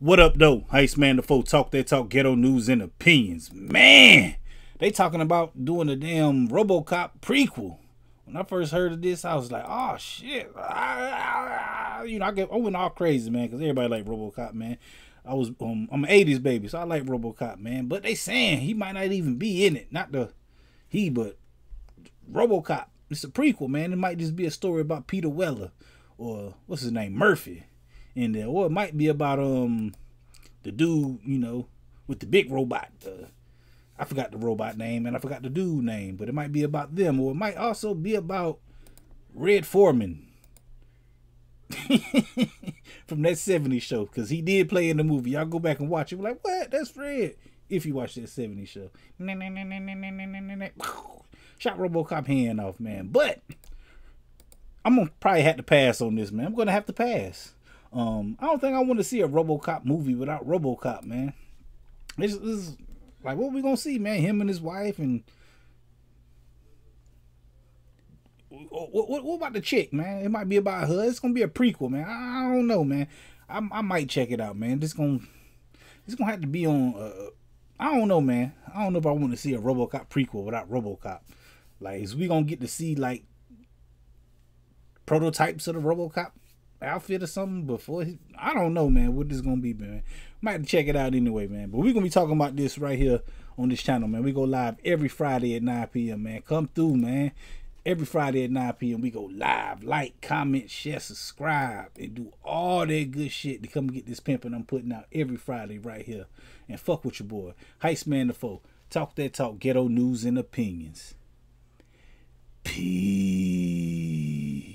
What up, though? Heist Man the Foe talk that talk ghetto news and opinions. Man, they talking about doing a damn RoboCop prequel. When I first heard of this, I was like, oh shit. You know, I get I went all crazy, man, because everybody like RoboCop, man. I was um, I'm an 80s baby, so I like RoboCop, man. But they saying he might not even be in it. Not the he, but RoboCop. It's a prequel, man. It might just be a story about Peter Weller or what's his name, Murphy in there, or it might be about um the dude, you know, with the big robot. Uh, I forgot the robot name and I forgot the dude name, but it might be about them, or it might also be about Red Forman from that 70s show, because he did play in the movie. Y'all go back and watch it. Like, what? That's Fred. If you watch that 70s show. Shot Robocop hand off, man. But I'm gonna probably have to pass on this, man. I'm gonna have to pass. Um, I don't think I want to see a RoboCop movie without RoboCop, man. This, is like what we gonna see, man. Him and his wife, and what, what, what, about the chick, man? It might be about her. It's gonna be a prequel, man. I, I don't know, man. I, I might check it out, man. This gonna it's gonna have to be on. Uh, I don't know, man. I don't know if I want to see a RoboCop prequel without RoboCop. Like, is we gonna get to see like prototypes of the RoboCop outfit or something before he, I don't know, man, what this gonna be, man. Might check it out anyway, man. But we're gonna be talking about this right here on this channel, man. We go live every Friday at 9 p.m., man. Come through, man. Every Friday at 9 p.m. we go live. Like, comment, share, subscribe, and do all that good shit to come get this pimping I'm putting out every Friday right here. And fuck with your boy. Heist Man the Foe. Talk that talk, ghetto news and opinions. Peace.